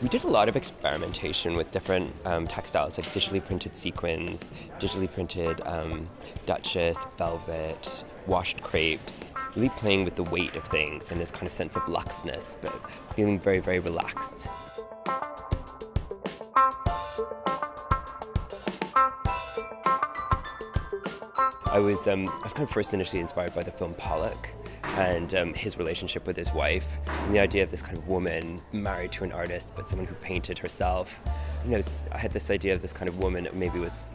We did a lot of experimentation with different um, textiles, like digitally printed sequins, digitally printed um, duchess, velvet, washed crepes, really playing with the weight of things and this kind of sense of luxness, but feeling very, very relaxed. I was, um, I was kind of first initially inspired by the film Pollock and um, his relationship with his wife and the idea of this kind of woman married to an artist but someone who painted herself. You know, I had this idea of this kind of woman that maybe was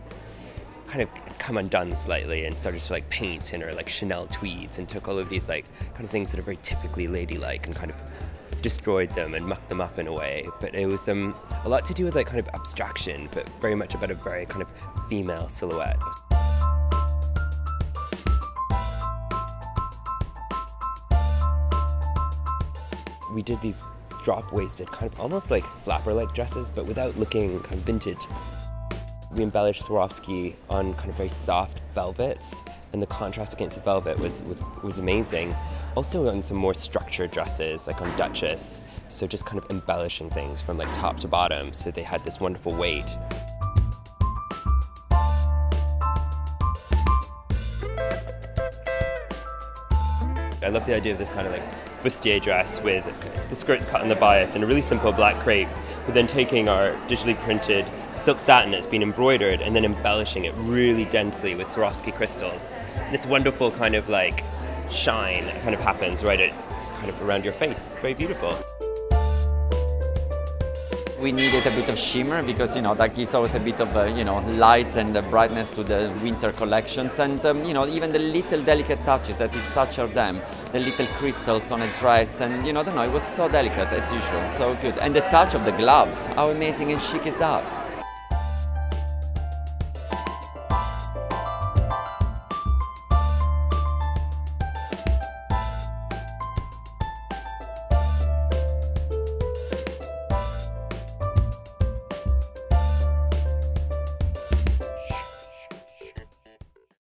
kind of come undone slightly and started to like paint in her like Chanel tweeds and took all of these like kind of things that are very typically ladylike and kind of destroyed them and mucked them up in a way. But it was um, a lot to do with like kind of abstraction, but very much about a very kind of female silhouette. We did these drop-waisted, kind of almost like flapper-like dresses, but without looking kind of vintage. We embellished Swarovski on kind of very soft velvets, and the contrast against the velvet was, was, was amazing. Also on some more structured dresses, like on Duchess, so just kind of embellishing things from like top to bottom, so they had this wonderful weight. I love the idea of this kind of like bustier dress with the skirts cut on the bias and a really simple black crepe, but then taking our digitally printed silk satin that's been embroidered and then embellishing it really densely with Swarovski crystals. This wonderful kind of like shine kind of happens right at kind of around your face. Very beautiful we needed a bit of shimmer because you know that gives always a bit of uh, you know lights and brightness to the winter collections. And um, you know even the little delicate touches that is such are them the little crystals on a dress and you know I don't know it was so delicate as usual so good. And the touch of the gloves how amazing and chic is that